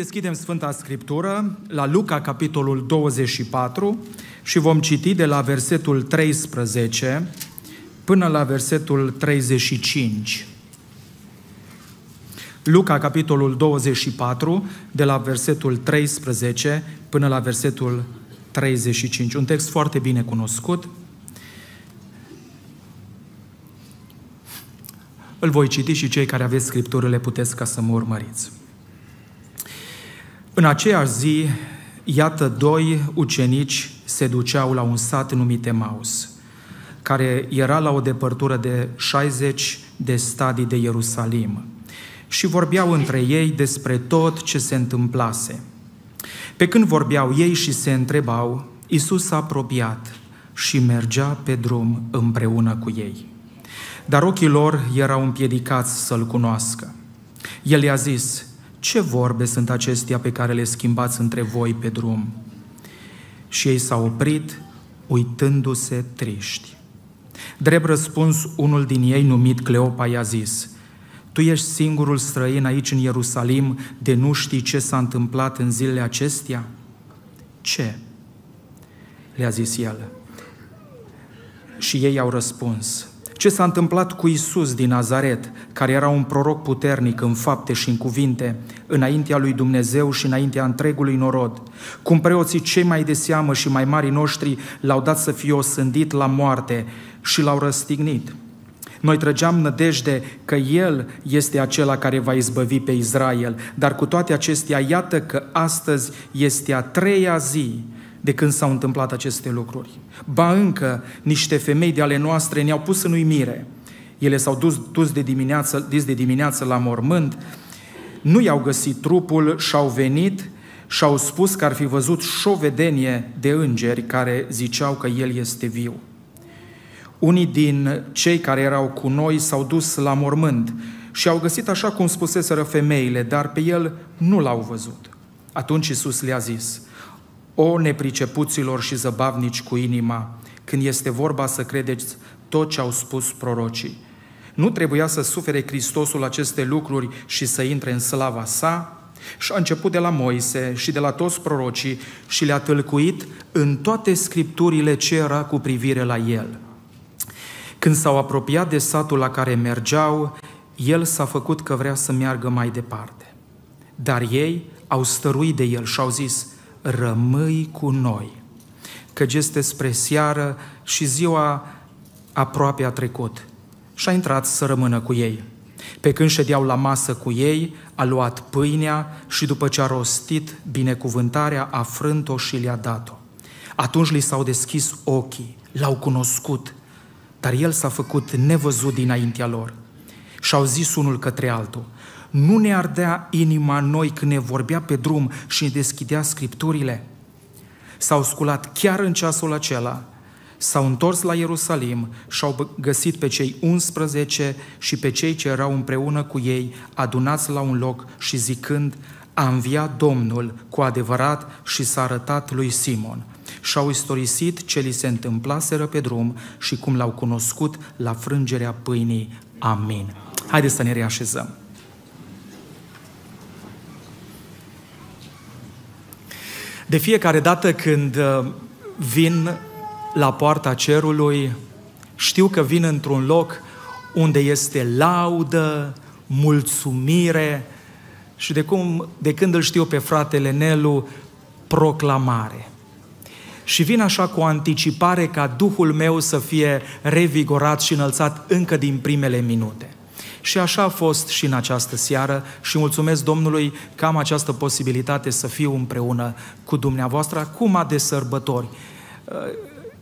Deschidem Sfânta Scriptură la Luca, capitolul 24 și vom citi de la versetul 13 până la versetul 35. Luca, capitolul 24, de la versetul 13 până la versetul 35. Un text foarte bine cunoscut. Îl voi citi și cei care aveți scripturile puteți ca să mă urmăriți. În aceeași zi, iată, doi ucenici se duceau la un sat numit Emaus, care era la o depărtură de 60 de stadii de Ierusalim și vorbeau între ei despre tot ce se întâmplase. Pe când vorbeau ei și se întrebau, Isus s-a apropiat și mergea pe drum împreună cu ei. Dar ochii lor erau împiedicați să-L cunoască. El i-a zis, ce vorbe sunt acestea pe care le schimbați între voi pe drum? Și ei s-au oprit, uitându-se triști. Drept răspuns, unul din ei, numit Cleopa, i-a zis, Tu ești singurul străin aici în Ierusalim de nu știi ce s-a întâmplat în zilele acestea? Ce? Le-a zis el. Și ei au răspuns, ce s-a întâmplat cu Isus din Nazaret, care era un proroc puternic în fapte și în cuvinte, înaintea lui Dumnezeu și înaintea întregului norod, cum preoții cei mai de seamă și mai mari noștri l-au dat să fie osândit la moarte și l-au răstignit. Noi trăgeam nădejde că El este acela care va izbăvi pe Israel, dar cu toate acestea, iată că astăzi este a treia zi de când s-au întâmplat aceste lucruri. Ba încă, niște femei de ale noastre ne-au pus în uimire. Ele s-au dus, dus de, dimineață, dus de dimineață la mormânt, nu i-au găsit trupul și au venit și au spus că ar fi văzut șovedenie de îngeri care ziceau că el este viu. Unii din cei care erau cu noi s-au dus la mormânt și au găsit așa cum spuseseră femeile, dar pe el nu l-au văzut. Atunci Isus le-a zis, o nepricepuților și zăbavnici cu inima, când este vorba să credeți tot ce au spus prorocii. Nu trebuia să sufere Hristosul aceste lucruri și să intre în slava sa? Și a început de la Moise și de la toți prorocii și le-a tâlcuit în toate scripturile ce era cu privire la el. Când s-au apropiat de satul la care mergeau, el s-a făcut că vrea să meargă mai departe. Dar ei au stăruit de el și au zis, rămâi cu noi, căci este spre seară și ziua aproape a trecut. Și a intrat să rămână cu ei. Pe când ședeau la masă cu ei, a luat pâinea și după ce a rostit binecuvântarea, a frânt-o și le-a dat-o. Atunci li s-au deschis ochii, l-au cunoscut, dar el s-a făcut nevăzut dinaintea lor. Și au zis unul către altul, nu ne ardea inima noi când ne vorbea pe drum și ne deschidea scripturile? S-au sculat chiar în ceasul acela, s-au întors la Ierusalim și au găsit pe cei 11 și pe cei ce erau împreună cu ei adunați la un loc și zicând, a înviat Domnul cu adevărat și s-a arătat lui Simon. Și au istorisit ce li se întâmplaseră pe drum și cum l-au cunoscut la frângerea pâinii. Amin. Haideți să ne reașezăm. De fiecare dată când uh, vin la poarta cerului, știu că vin într-un loc unde este laudă, mulțumire și de, cum, de când îl știu pe fratele Nelu, proclamare. Și vin așa cu o anticipare ca Duhul meu să fie revigorat și înălțat încă din primele minute. Și așa a fost și în această seară și mulțumesc Domnului că am această posibilitate să fiu împreună cu dumneavoastră acum de sărbători.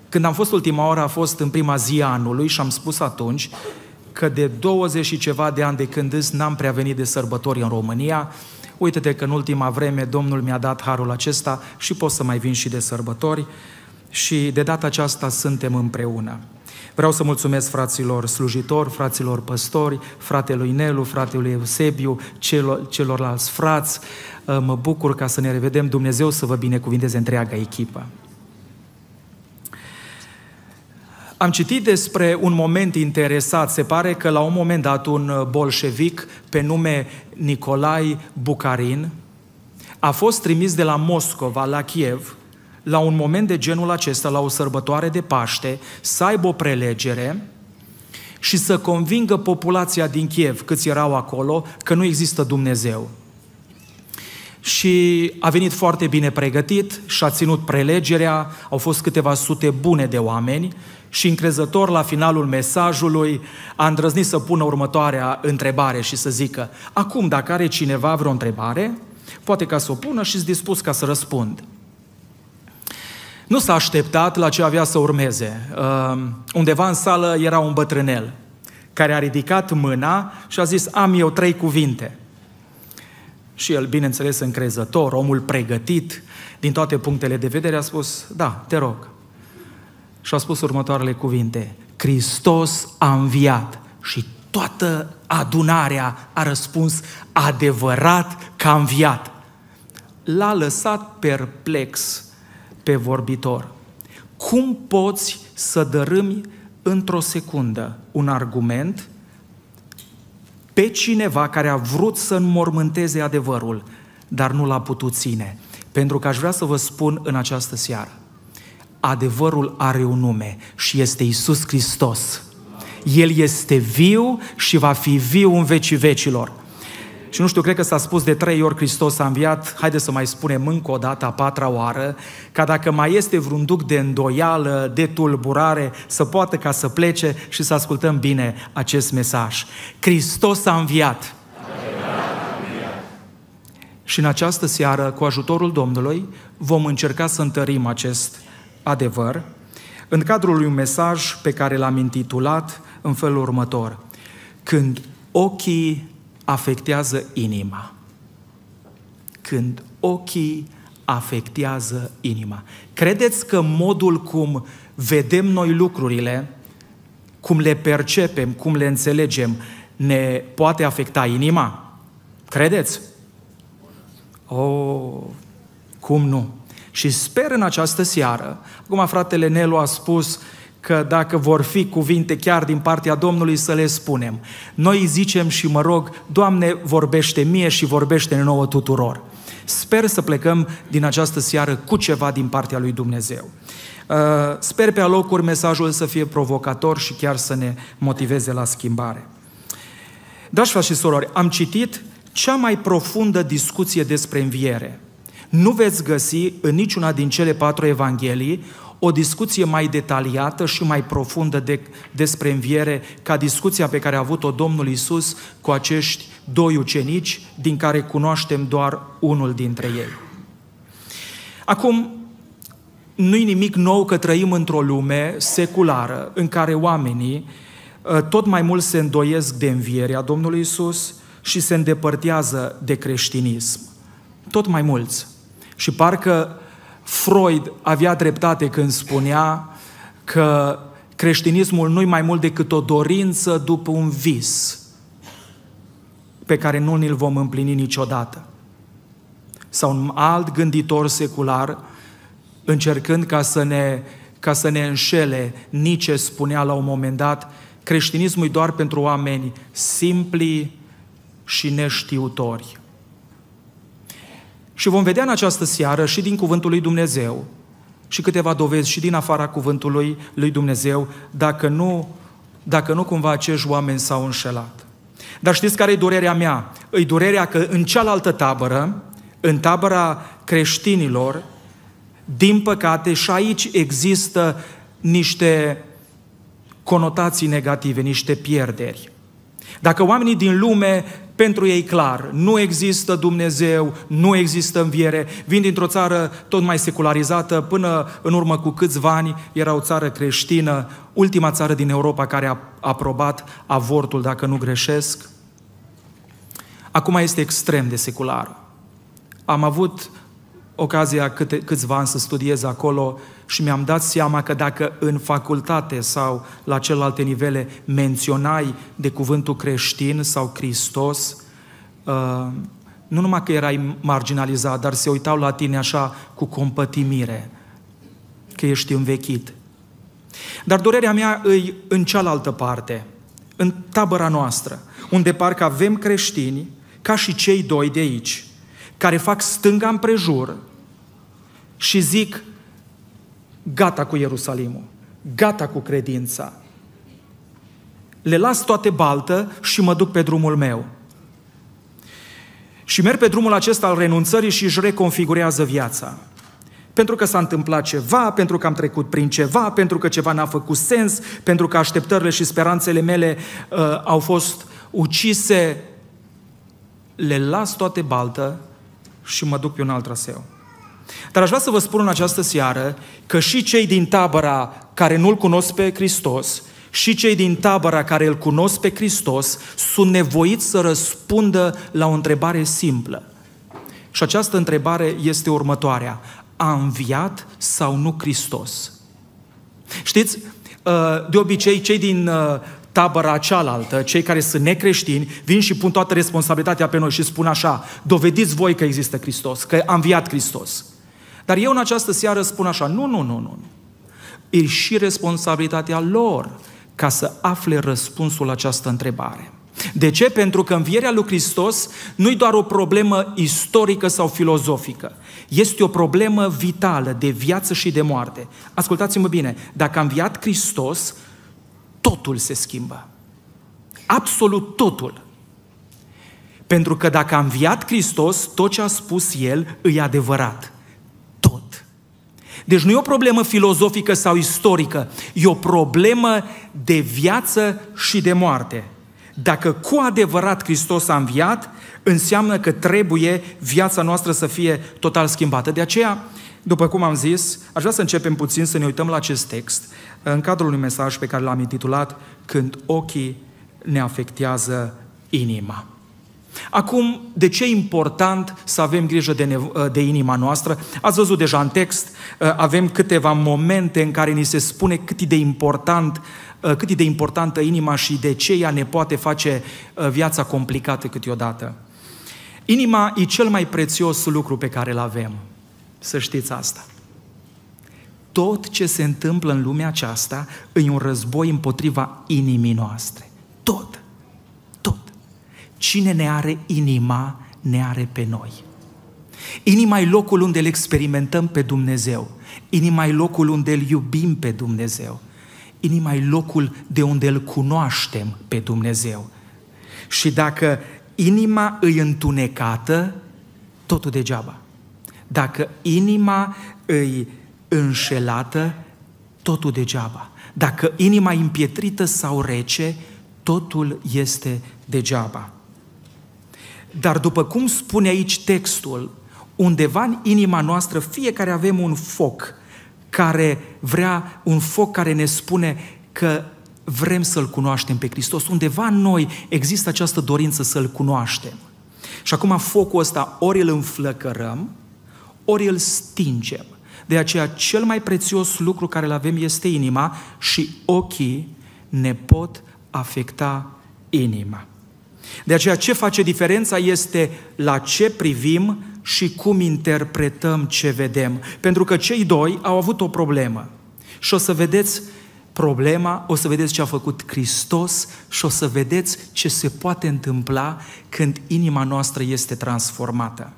Când am fost ultima oară a fost în prima zi a anului și am spus atunci că de 20 și ceva de ani de când îs n-am prea venit de sărbători în România. Uite-te că în ultima vreme Domnul mi-a dat harul acesta și pot să mai vin și de sărbători și de data aceasta suntem împreună. Vreau să mulțumesc fraților slujitori, fraților păstori, fratelui Nelu, fratelui Eusebiu, celor, celorlalți frați. Uh, mă bucur ca să ne revedem. Dumnezeu să vă binecuvinteze întreaga echipă. Am citit despre un moment interesat. Se pare că la un moment dat un bolșevic pe nume Nicolai Bucarin a fost trimis de la Moscova la Kiev la un moment de genul acesta, la o sărbătoare de Paște, să aibă o prelegere și să convingă populația din Kiev, câți erau acolo, că nu există Dumnezeu. Și a venit foarte bine pregătit și a ținut prelegerea, au fost câteva sute bune de oameni și încrezător la finalul mesajului a îndrăznit să pună următoarea întrebare și să zică Acum, dacă are cineva vreo întrebare, poate ca să o pună și s dispus ca să răspund. Nu s-a așteptat la ce avea să urmeze. Uh, undeva în sală era un bătrânel care a ridicat mâna și a zis, am eu trei cuvinte. Și el, bineînțeles, încrezător, omul pregătit din toate punctele de vedere, a spus, da, te rog. Și a spus următoarele cuvinte, Hristos a înviat și toată adunarea a răspuns, adevărat că a înviat. L-a lăsat perplex pe vorbitor. Cum poți să dărâmi într-o secundă un argument pe cineva care a vrut să înmormânteze adevărul, dar nu l-a putut ține? Pentru că aș vrea să vă spun în această seară, adevărul are un nume și este Isus Hristos. El este viu și va fi viu în vecii vecilor. Și nu știu, cred că s-a spus de trei ori Hristos a înviat, haideți să mai spunem încă o dată, a patra oară, ca dacă mai este vreun duc de îndoială, de tulburare, să poată ca să plece și să ascultăm bine acest mesaj. Hristos a înviat. Și în această seară, cu ajutorul Domnului, vom încerca să întărim acest adevăr în cadrul unui mesaj pe care l-am intitulat în felul următor. Când ochii afectează inima. Când ochii afectează inima. Credeți că modul cum vedem noi lucrurile, cum le percepem, cum le înțelegem, ne poate afecta inima? Credeți? Oh, cum nu? Și sper în această seară, acum fratele Nelu a spus că dacă vor fi cuvinte chiar din partea Domnului să le spunem. Noi zicem și mă rog, Doamne, vorbește mie și vorbește nouă tuturor. Sper să plecăm din această seară cu ceva din partea lui Dumnezeu. Uh, sper pe alocuri mesajul să fie provocator și chiar să ne motiveze la schimbare. Dragi frați și sorori, am citit cea mai profundă discuție despre înviere. Nu veți găsi în niciuna din cele patru evanghelii o discuție mai detaliată și mai profundă de, despre înviere ca discuția pe care a avut-o Domnul Isus cu acești doi ucenici, din care cunoaștem doar unul dintre ei. Acum, nu-i nimic nou că trăim într-o lume seculară în care oamenii ă, tot mai mult se îndoiesc de învierea Domnului Isus și se îndepărtează de creștinism. Tot mai mulți. Și parcă Freud avea dreptate când spunea că creștinismul nu-i mai mult decât o dorință după un vis pe care nu ni-l vom împlini niciodată. Sau un alt gânditor secular, încercând ca să ne, ca să ne înșele, Nice spunea la un moment dat, creștinismul e doar pentru oameni simpli și neștiutori. Și vom vedea în această seară și din Cuvântul lui Dumnezeu și câteva dovezi și din afara Cuvântului lui Dumnezeu, dacă nu, dacă nu cumva acești oameni s-au înșelat. Dar știți care e durerea mea? E durerea că în cealaltă tabără, în tabăra creștinilor, din păcate și aici există niște conotații negative, niște pierderi. Dacă oamenii din lume pentru ei clar, nu există Dumnezeu, nu există înviere, vin dintr-o țară tot mai secularizată, până în urmă cu câțiva ani era o țară creștină, ultima țară din Europa care a aprobat avortul, dacă nu greșesc. Acum este extrem de secular. Am avut ocazia câte, câțiva ani să studiez acolo și mi-am dat seama că dacă în facultate sau la celelalte nivele menționai de cuvântul creștin sau Hristos, uh, nu numai că erai marginalizat, dar se uitau la tine așa cu compătimire, că ești învechit. Dar durerea mea îi în cealaltă parte, în tabăra noastră, unde parcă avem creștini, ca și cei doi de aici, care fac stânga împrejur și zic, gata cu Ierusalimul, gata cu credința. Le las toate baltă și mă duc pe drumul meu. Și merg pe drumul acesta al renunțării și își reconfigurează viața. Pentru că s-a întâmplat ceva, pentru că am trecut prin ceva, pentru că ceva n-a făcut sens, pentru că așteptările și speranțele mele uh, au fost ucise, le las toate baltă și mă duc pe un alt traseu. Dar aș vrea să vă spun în această seară că și cei din tabăra care nu-L cunosc pe Hristos și cei din tabăra care îl cunosc pe Hristos sunt nevoiți să răspundă la o întrebare simplă. Și această întrebare este următoarea. A înviat sau nu Hristos? Știți, uh, de obicei cei din uh, tabăra cealaltă, cei care sunt necreștini, vin și pun toată responsabilitatea pe noi și spun așa, dovediți voi că există Hristos, că a înviat Hristos. Dar eu în această seară spun așa, nu, nu, nu, nu. E și responsabilitatea lor ca să afle răspunsul la această întrebare. De ce? Pentru că învierea lui Hristos nu e doar o problemă istorică sau filozofică. Este o problemă vitală de viață și de moarte. Ascultați-mă bine, dacă a înviat Hristos, totul se schimbă. Absolut totul. Pentru că dacă a înviat Hristos, tot ce a spus El îi adevărat. Tot. Deci nu e o problemă filozofică sau istorică, e o problemă de viață și de moarte. Dacă cu adevărat Hristos a înviat, înseamnă că trebuie viața noastră să fie total schimbată. De aceea, după cum am zis, aș vrea să începem puțin să ne uităm la acest text în cadrul unui mesaj pe care l-am intitulat Când ochii ne afectează inima. Acum, de ce e important să avem grijă de, nevo- de inima noastră? Ați văzut deja în text, avem câteva momente în care ni se spune cât e de important cât e de importantă inima și de ce ea ne poate face viața complicată câteodată. Inima e cel mai prețios lucru pe care îl avem. Să știți asta. Tot ce se întâmplă în lumea aceasta e un război împotriva inimii noastre. Tot. Tot. Cine ne are inima, ne are pe noi. Inima e locul unde îl experimentăm pe Dumnezeu. Inima e locul unde îl iubim pe Dumnezeu. Inima e locul de unde îl cunoaștem pe Dumnezeu. Și dacă inima îi întunecată, totul degeaba. Dacă inima îi înșelată, totul degeaba. Dacă inima e împietrită sau rece, totul este degeaba. Dar după cum spune aici textul, undeva în inima noastră fiecare avem un foc care vrea, un foc care ne spune că vrem să-L cunoaștem pe Hristos. Undeva în noi există această dorință să-L cunoaștem. Și acum focul ăsta ori îl înflăcărăm, ori îl stingem. De aceea cel mai prețios lucru care îl avem este inima și ochii ne pot afecta inima. De aceea ce face diferența este la ce privim și cum interpretăm ce vedem. Pentru că cei doi au avut o problemă. Și o să vedeți problema, o să vedeți ce a făcut Hristos și o să vedeți ce se poate întâmpla când inima noastră este transformată.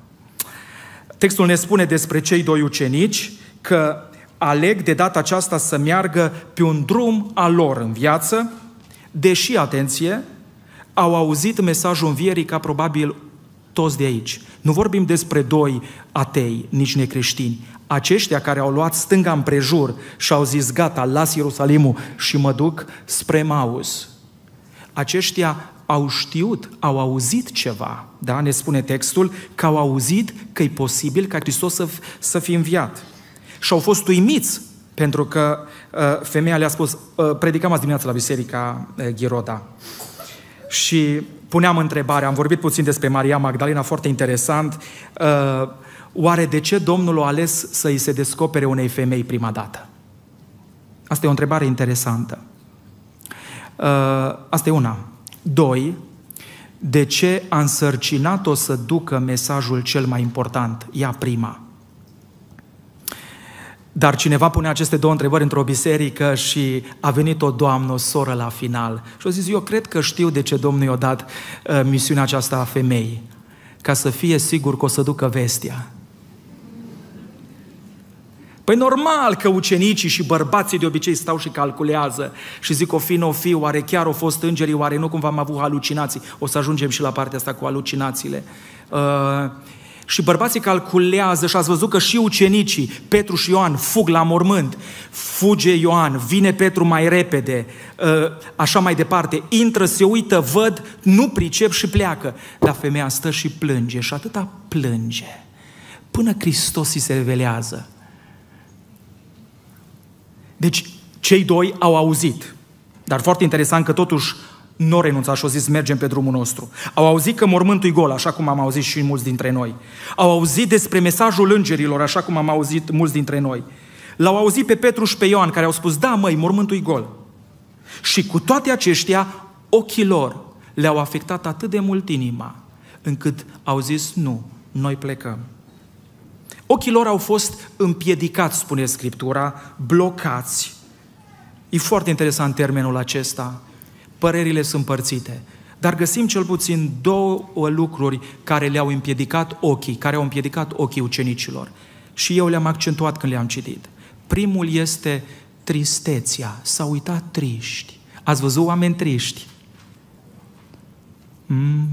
Textul ne spune despre cei doi ucenici că aleg de data aceasta să meargă pe un drum al lor în viață, deși, atenție, au auzit mesajul învierii ca probabil toți de aici. Nu vorbim despre doi atei, nici necreștini. Aceștia care au luat stânga împrejur și au zis, gata, las Ierusalimul și mă duc spre Maus. Aceștia au știut, au auzit ceva, da? ne spune textul, că au auzit că e posibil ca Hristos să, să fie înviat. Și au fost uimiți, pentru că uh, femeia le-a spus, uh, predicam azi dimineața la Biserica uh, Ghiroda. Și puneam întrebarea, am vorbit puțin despre Maria Magdalena, foarte interesant, uh, oare de ce Domnul a ales să îi se descopere unei femei prima dată? Asta e o întrebare interesantă. Uh, asta e una. Doi, de ce a însărcinat-o să ducă mesajul cel mai important, ea prima? Dar cineva pune aceste două întrebări într-o biserică și a venit o doamnă, o soră la final. Și a zis, eu cred că știu de ce Domnul i-a dat uh, misiunea aceasta a femeii. ca să fie sigur că o să ducă vestia. Păi normal că ucenicii și bărbații de obicei stau și calculează și zic o fi, nu o fi, oare chiar au fost îngerii, oare nu cumva am avut halucinații. O să ajungem și la partea asta cu halucinațiile. Uh, și bărbații calculează și ați văzut că și ucenicii, Petru și Ioan, fug la mormânt. Fuge Ioan, vine Petru mai repede, ă, așa mai departe. Intră, se uită, văd, nu pricep și pleacă. Dar femeia stă și plânge și atâta plânge. Până Hristos îi se revelează. Deci, cei doi au auzit. Dar foarte interesant că totuși nu au renunțat și au zis mergem pe drumul nostru. Au auzit că mormântul e gol, așa cum am auzit și mulți dintre noi. Au auzit despre mesajul îngerilor, așa cum am auzit mulți dintre noi. L-au auzit pe Petru și pe Ioan, care au spus, da măi, mormântul e gol. Și cu toate aceștia, ochii lor le-au afectat atât de mult inima, încât au zis, nu, noi plecăm. Ochii lor au fost împiedicați, spune Scriptura, blocați. E foarte interesant termenul acesta părerile sunt părțite. Dar găsim cel puțin două lucruri care le-au împiedicat ochii, care au împiedicat ochii ucenicilor. Și eu le-am accentuat când le-am citit. Primul este tristețea. S-au uitat triști. Ați văzut oameni triști? Mm.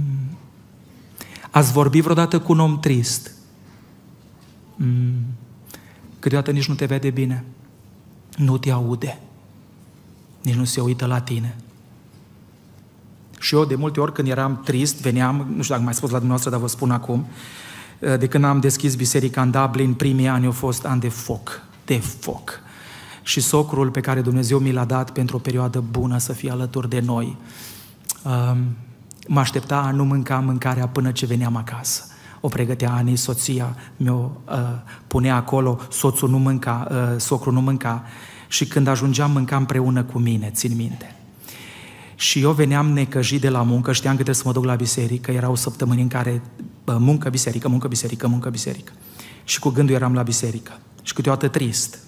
Ați vorbit vreodată cu un om trist? Mm. Câteodată nici nu te vede bine. Nu te aude. Nici nu se uită la tine. Și eu de multe ori când eram trist, veneam, nu știu dacă mai spus la dumneavoastră, dar vă spun acum, de când am deschis biserica în Dublin, primii ani au fost ani de foc, de foc. Și socrul pe care Dumnezeu mi l-a dat pentru o perioadă bună să fie alături de noi, um, mă aștepta a nu mânca mâncarea până ce veneam acasă. O pregătea Ani, soția mi-o uh, punea acolo, soțul nu mânca, uh, socrul nu mânca și când ajungeam mânca împreună cu mine, țin minte. Și eu veneam necăjit de la muncă, știam că trebuie să mă duc la biserică, erau săptămâni în care muncă, biserică, muncă, biserică, muncă, biserică. Și cu gândul eram la biserică. Și câteodată trist.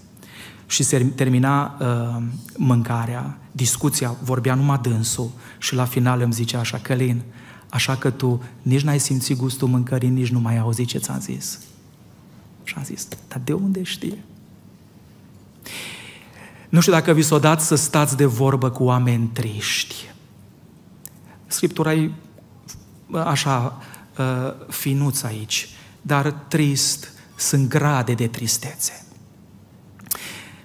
Și se termina uh, mâncarea, discuția, vorbea numai dânsul și la final îmi zicea așa, Călin, așa că tu nici n-ai simțit gustul mâncării, nici nu mai ai auzit ce ți-am zis. Și am zis, dar de unde știe? Nu știu dacă vi s-o dat să stați de vorbă cu oameni triști. Scriptura e așa ă, finuț aici, dar trist, sunt grade de tristețe.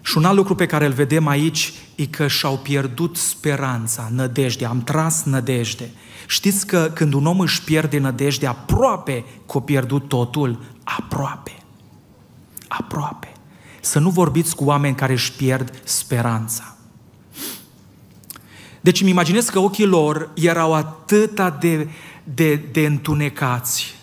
Și un alt lucru pe care îl vedem aici e că și-au pierdut speranța, nădejdea, am tras nădejde. Știți că când un om își pierde nădejde, aproape că a pierdut totul, aproape. Aproape. Să nu vorbiți cu oameni care își pierd speranța. Deci îmi imaginez că ochii lor erau atât de, de, de întunecați.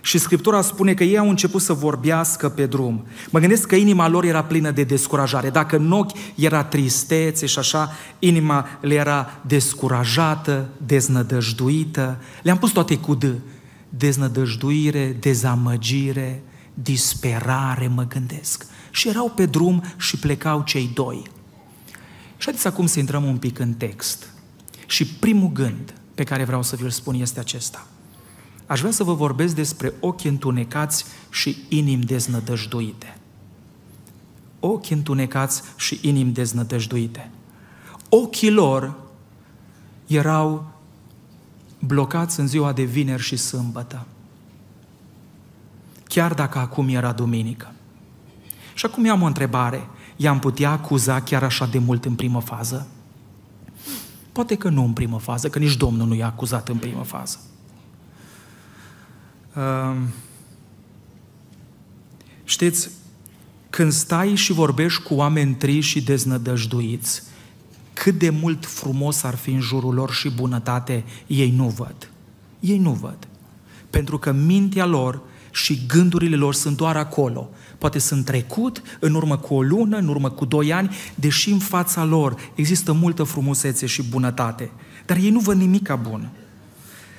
Și Scriptura spune că ei au început să vorbească pe drum. Mă gândesc că inima lor era plină de descurajare. Dacă în ochi era tristețe și așa, inima le era descurajată, deznădăjduită. Le-am pus toate cu D. Deznădăjduire, dezamăgire, disperare, mă gândesc și erau pe drum și plecau cei doi. Și haideți acum să intrăm un pic în text. Și primul gând pe care vreau să vi-l spun este acesta. Aș vrea să vă vorbesc despre ochi întunecați și inimi deznădăjduite. Ochi întunecați și inimi deznădăjduite. Ochii lor erau blocați în ziua de vineri și sâmbătă. Chiar dacă acum era duminică. Și acum eu am o întrebare. I-am putea acuza chiar așa de mult în primă fază? Poate că nu în primă fază, că nici Domnul nu i-a acuzat în primă fază. Uh, știți, când stai și vorbești cu oameni triși și deznădăjduiți, cât de mult frumos ar fi în jurul lor și bunătate, ei nu văd. Ei nu văd. Pentru că mintea lor și gândurile lor sunt doar acolo, poate sunt trecut în urmă cu o lună, în urmă cu doi ani, deși în fața lor există multă frumusețe și bunătate. Dar ei nu văd nimica bun.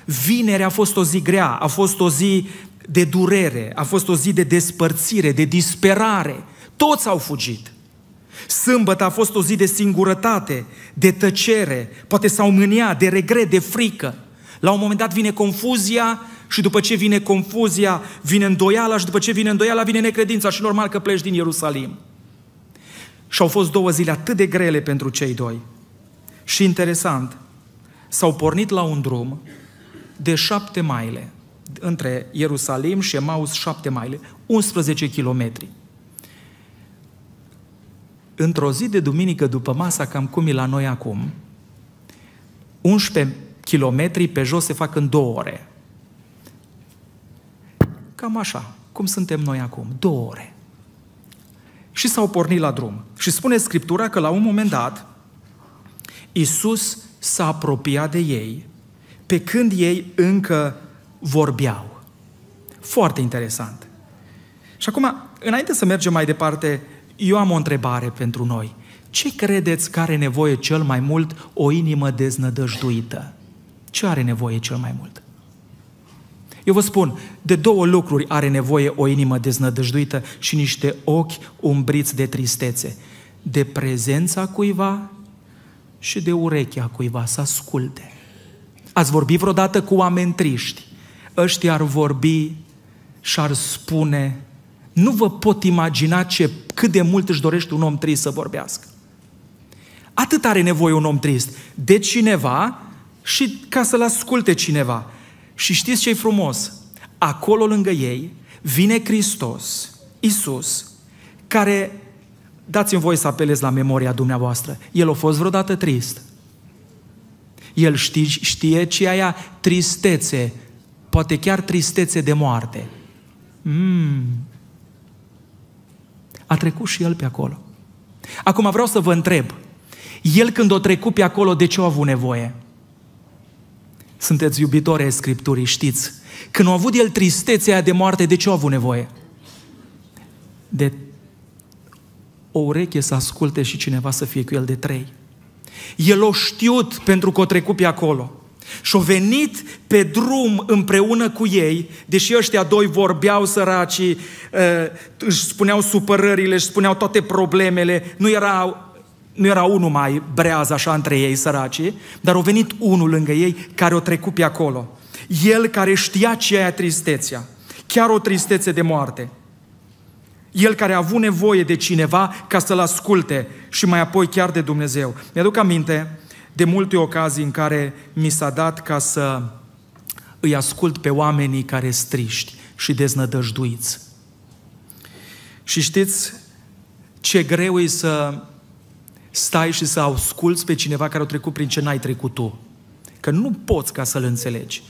Vineri a fost o zi grea, a fost o zi de durere, a fost o zi de despărțire, de disperare. Toți au fugit. Sâmbătă a fost o zi de singurătate, de tăcere, poate s-au mânia, de regret, de frică. La un moment dat vine confuzia Și după ce vine confuzia, vine îndoiala și după ce vine îndoiala, vine necredința și normal că pleci din Ierusalim. Și au fost două zile atât de grele pentru cei doi. Și interesant, s-au pornit la un drum de șapte maile, între Ierusalim și Emaus șapte maile, 11 kilometri. Într-o zi de duminică după masa, cam cum e la noi acum, 11 kilometri pe jos se fac în două ore. Cam așa, cum suntem noi acum, două ore. Și s-au pornit la drum. Și spune Scriptura că la un moment dat, Isus s-a apropiat de ei, pe când ei încă vorbeau. Foarte interesant. Și acum, înainte să mergem mai departe, eu am o întrebare pentru noi. Ce credeți că are nevoie cel mai mult o inimă deznădăjduită? Ce are nevoie cel mai mult? Eu vă spun, de două lucruri are nevoie o inimă deznădăjduită și niște ochi umbriți de tristețe. De prezența cuiva și de urechea cuiva să asculte. Ați vorbit vreodată cu oameni triști? Ăștia ar vorbi și ar spune, nu vă pot imagina ce, cât de mult își dorește un om trist să vorbească. Atât are nevoie un om trist de cineva și ca să-l asculte cineva. Și știți ce e frumos? Acolo lângă ei vine Hristos, Isus, care, dați-mi voi să apelez la memoria dumneavoastră, El a fost vreodată trist. El știe, știe ce e aia tristețe, poate chiar tristețe de moarte. Mm. A trecut și El pe acolo. Acum vreau să vă întreb, El când a trecut pe acolo, de ce a avut nevoie? Sunteți iubitori ai Scripturii, știți. Când a avut el tristețea de moarte, de ce a avut nevoie? De o ureche să asculte și cineva să fie cu el de trei. El o știut pentru că o trecut pe acolo. Și a venit pe drum împreună cu ei, deși ăștia doi vorbeau săracii, ă, își spuneau supărările, își spuneau toate problemele, nu era nu era unul mai breaz așa între ei, săraci, dar a venit unul lângă ei care o trecut pe acolo. El care știa ce e tristețea, chiar o tristețe de moarte. El care a avut nevoie de cineva ca să-l asculte și mai apoi chiar de Dumnezeu. Mi-aduc aminte de multe ocazii în care mi s-a dat ca să îi ascult pe oamenii care striști și deznădăjduiți. Și știți ce greu e să stai și să asculți pe cineva care a trecut prin ce n-ai trecut tu. Că nu poți ca să-l înțelegi.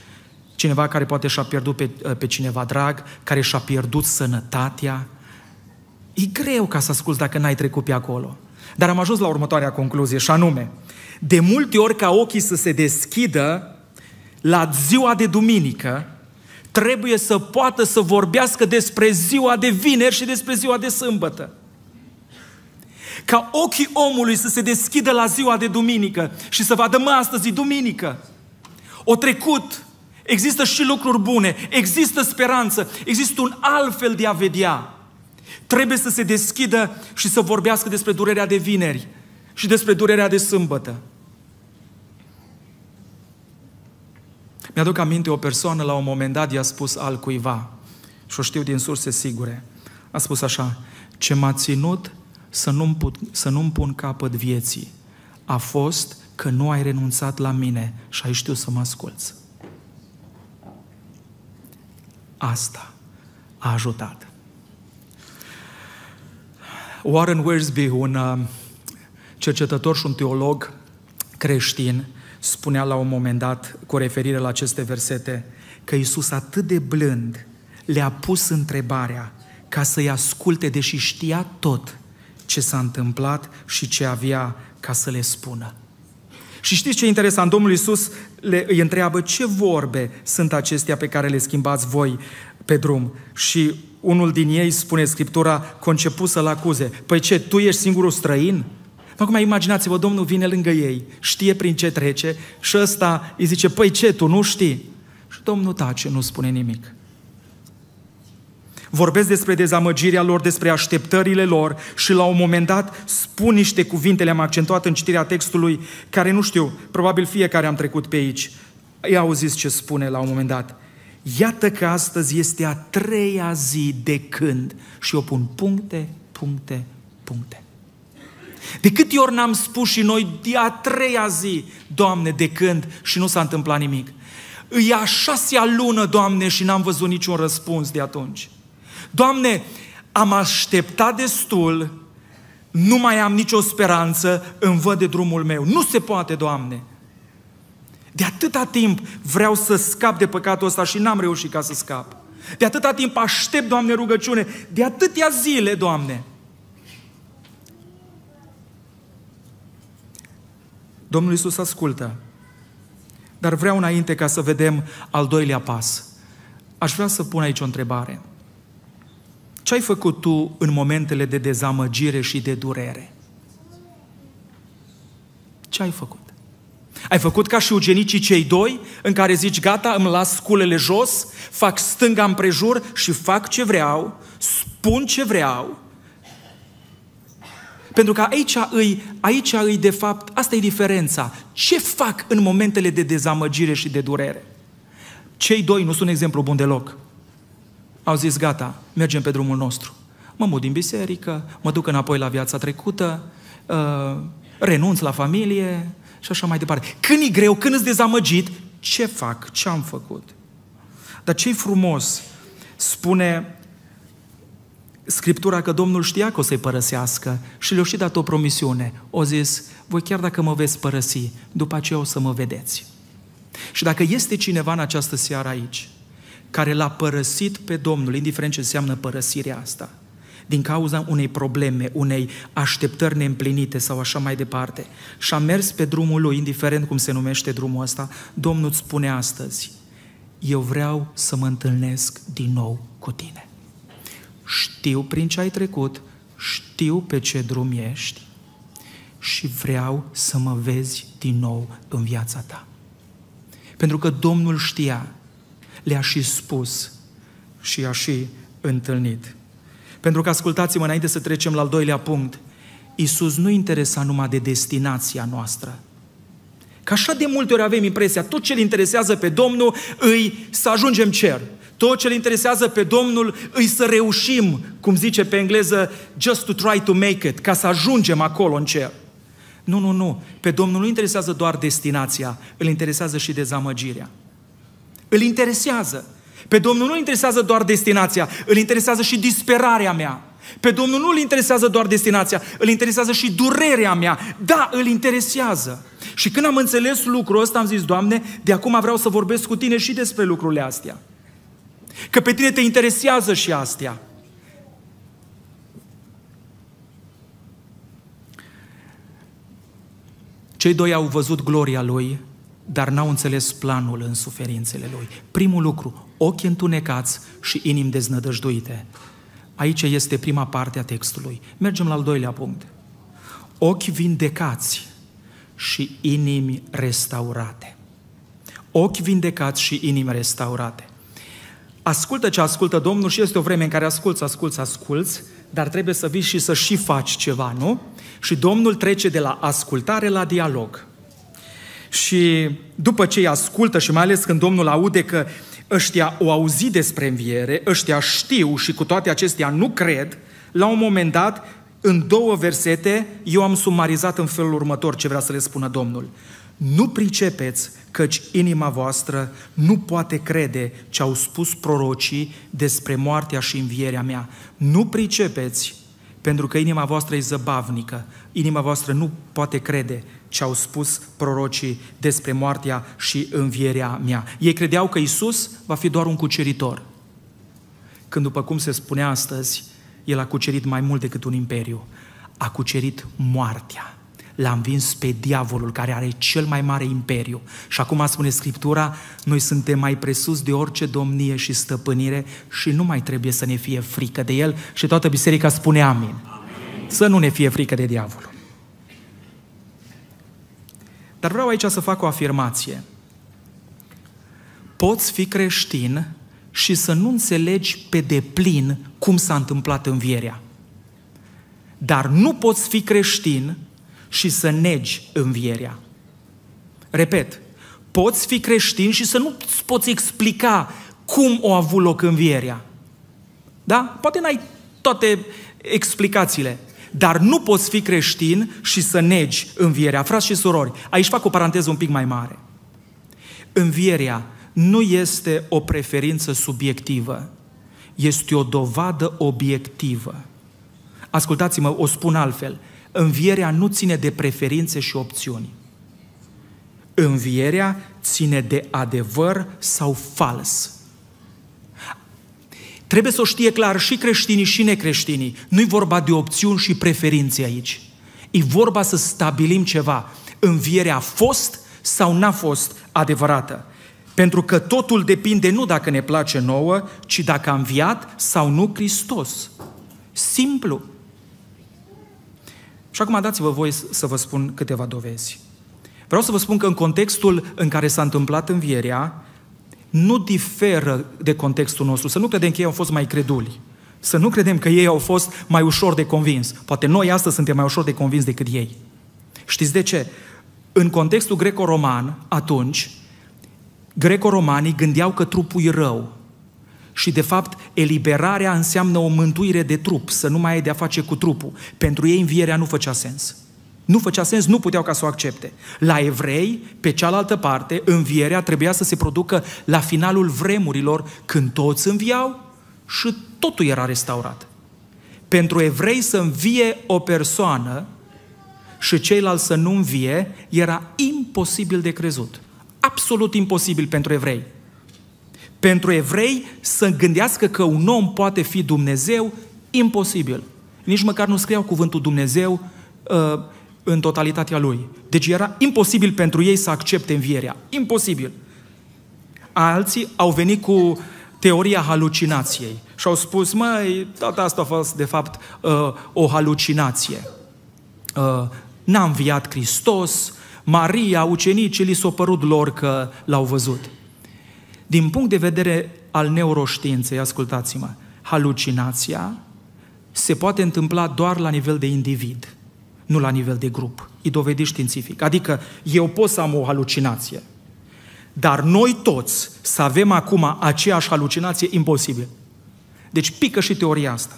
Cineva care poate și-a pierdut pe, pe cineva drag, care și-a pierdut sănătatea. E greu ca să asculți dacă n-ai trecut pe acolo. Dar am ajuns la următoarea concluzie și anume, de multe ori ca ochii să se deschidă la ziua de duminică, trebuie să poată să vorbească despre ziua de vineri și despre ziua de sâmbătă ca ochii omului să se deschidă la ziua de duminică și să vadă, mă, astăzi e duminică. O trecut, există și lucruri bune, există speranță, există un alt fel de a vedea. Trebuie să se deschidă și să vorbească despre durerea de vineri și despre durerea de sâmbătă. Mi-aduc aminte o persoană la un moment dat i-a spus al cuiva și o știu din surse sigure. A spus așa, ce m-a ținut să nu-mi, put, să nu-mi pun capăt vieții a fost că nu ai renunțat la mine și ai știut să mă asculți. Asta a ajutat. Warren Wiersbe, un uh, cercetător și un teolog creștin, spunea la un moment dat, cu referire la aceste versete, că Iisus atât de blând le-a pus întrebarea ca să-i asculte, deși știa tot, ce s-a întâmplat și ce avea ca să le spună. Și știți ce e interesant? Domnul Iisus le, îi întreabă ce vorbe sunt acestea pe care le schimbați voi pe drum. Și unul din ei, spune Scriptura, conceput să-l acuze. Păi ce, tu ești singurul străin? Acum imaginați-vă, Domnul vine lângă ei, știe prin ce trece și ăsta îi zice, păi ce, tu nu știi? Și Domnul tace, nu spune nimic. Vorbesc despre dezamăgirea lor, despre așteptările lor și la un moment dat spun niște cuvinte, le-am accentuat în citirea textului, care nu știu, probabil fiecare am trecut pe aici. Ei auziți ce spune la un moment dat. Iată că astăzi este a treia zi de când și eu pun puncte, puncte, puncte. De câte ori n-am spus și noi de a treia zi, Doamne, de când și nu s-a întâmplat nimic. Îi a șasea lună, Doamne, și n-am văzut niciun răspuns de atunci. Doamne, am așteptat destul, nu mai am nicio speranță, îmi văd de drumul meu. Nu se poate, Doamne. De atâta timp vreau să scap de păcatul ăsta și n-am reușit ca să scap. De atâta timp aștept, Doamne, rugăciune. De atâtea zile, Doamne. Domnul Iisus ascultă. Dar vreau înainte ca să vedem al doilea pas. Aș vrea să pun aici o întrebare. Ce ai făcut tu în momentele de dezamăgire și de durere? Ce ai făcut? Ai făcut ca și ucenicii cei doi, în care zici, gata, îmi las sculele jos, fac stânga împrejur și fac ce vreau, spun ce vreau. Pentru că aici îi, aici îi, de fapt, asta e diferența. Ce fac în momentele de dezamăgire și de durere? Cei doi nu sunt un exemplu bun deloc. Au zis, gata, mergem pe drumul nostru. Mă mut din biserică, mă duc înapoi la viața trecută, uh, renunț la familie, și așa mai departe. Când e greu, când îți dezamăgit, ce fac? Ce am făcut? Dar ce frumos spune Scriptura că Domnul știa că o să-i părăsească și le-a și dat o promisiune. O zis, voi chiar dacă mă veți părăsi, după aceea o să mă vedeți. Și dacă este cineva în această seară aici, care l-a părăsit pe Domnul, indiferent ce înseamnă părăsirea asta, din cauza unei probleme, unei așteptări neîmplinite sau așa mai departe, și a mers pe drumul lui, indiferent cum se numește drumul ăsta, Domnul îți spune astăzi, eu vreau să mă întâlnesc din nou cu tine. Știu prin ce ai trecut, știu pe ce drum ești și vreau să mă vezi din nou în viața ta. Pentru că Domnul știa, le-a și spus și a și întâlnit. Pentru că, ascultați-mă, înainte să trecem la al doilea punct, Iisus nu interesa numai de destinația noastră. Că așa de multe ori avem impresia, tot ce îl interesează pe Domnul îi să ajungem cer. Tot ce îl interesează pe Domnul îi să reușim, cum zice pe engleză, just to try to make it, ca să ajungem acolo în cer. Nu, nu, nu. Pe Domnul nu interesează doar destinația, îl interesează și dezamăgirea. Îl interesează. Pe Domnul nu interesează doar destinația, îl interesează și disperarea mea. Pe Domnul nu îl interesează doar destinația, îl interesează și durerea mea. Da, îl interesează. Și când am înțeles lucrul ăsta, am zis, Doamne, de acum vreau să vorbesc cu tine și despre lucrurile astea. Că pe tine te interesează și astea. Cei doi au văzut gloria lui, dar n-au înțeles planul în suferințele lui. Primul lucru, ochi întunecați și inimi deznădăjduite. Aici este prima parte a textului. Mergem la al doilea punct. Ochi vindecați și inimi restaurate. Ochi vindecați și inimi restaurate. Ascultă ce ascultă Domnul și este o vreme în care asculți, asculți, asculți, dar trebuie să vii și să și faci ceva, nu? Și Domnul trece de la ascultare la dialog. Și după ce îi ascultă și mai ales când Domnul aude că ăștia o auzi despre înviere, ăștia știu și cu toate acestea nu cred, la un moment dat, în două versete, eu am sumarizat în felul următor ce vrea să le spună Domnul. Nu pricepeți căci inima voastră nu poate crede ce au spus prorocii despre moartea și învierea mea. Nu pricepeți pentru că inima voastră e zăbavnică. Inima voastră nu poate crede ce au spus prorocii despre moartea și învierea mea. Ei credeau că Isus va fi doar un cuceritor. Când, după cum se spune astăzi, El a cucerit mai mult decât un imperiu. A cucerit moartea. L-a învins pe diavolul care are cel mai mare imperiu. Și acum spune Scriptura, noi suntem mai presus de orice domnie și stăpânire și nu mai trebuie să ne fie frică de el. Și toată biserica spune amin. amin. Să nu ne fie frică de diavolul. Dar vreau aici să fac o afirmație. Poți fi creștin și să nu înțelegi pe deplin cum s-a întâmplat învierea. Dar nu poți fi creștin și să negi învierea. Repet, poți fi creștin și să nu poți explica cum o a avut loc învierea. Da? Poate n-ai toate explicațiile, dar nu poți fi creștin și să negi învierea. Frați și surori, aici fac o paranteză un pic mai mare. Învierea nu este o preferință subiectivă, este o dovadă obiectivă. Ascultați-mă, o spun altfel. Învierea nu ține de preferințe și opțiuni. Învierea ține de adevăr sau fals. Trebuie să o știe clar și creștinii și necreștinii. Nu-i vorba de opțiuni și preferințe aici. E vorba să stabilim ceva. Învierea a fost sau n-a fost adevărată. Pentru că totul depinde nu dacă ne place nouă, ci dacă a înviat sau nu Hristos. Simplu. Și acum dați-vă voi să vă spun câteva dovezi. Vreau să vă spun că în contextul în care s-a întâmplat învierea, nu diferă de contextul nostru. Să nu credem că ei au fost mai creduli. Să nu credem că ei au fost mai ușor de convins. Poate noi astăzi suntem mai ușor de convins decât ei. Știți de ce? În contextul greco-roman, atunci, greco-romanii gândeau că trupul e rău. Și, de fapt, eliberarea înseamnă o mântuire de trup, să nu mai ai de-a face cu trupul. Pentru ei, învierea nu făcea sens. Nu făcea sens, nu puteau ca să o accepte. La evrei, pe cealaltă parte, învierea trebuia să se producă la finalul vremurilor, când toți înviau și totul era restaurat. Pentru evrei să învie o persoană și ceilalți să nu învie, era imposibil de crezut. Absolut imposibil pentru evrei. Pentru evrei să gândească că un om poate fi Dumnezeu, imposibil. Nici măcar nu scriau cuvântul Dumnezeu uh, în totalitatea lui. Deci era imposibil pentru ei să accepte învierea. Imposibil. Alții au venit cu teoria halucinației și au spus, măi, toată asta a fost de fapt uh, o halucinație. Uh, n-a înviat Hristos, Maria, ucenicii, li s-a părut lor că l-au văzut. Din punct de vedere al neuroștiinței, ascultați-mă, halucinația se poate întâmpla doar la nivel de individ nu la nivel de grup. E dovedit științific. Adică eu pot să am o halucinație, dar noi toți să avem acum aceeași halucinație, imposibil. Deci pică și teoria asta.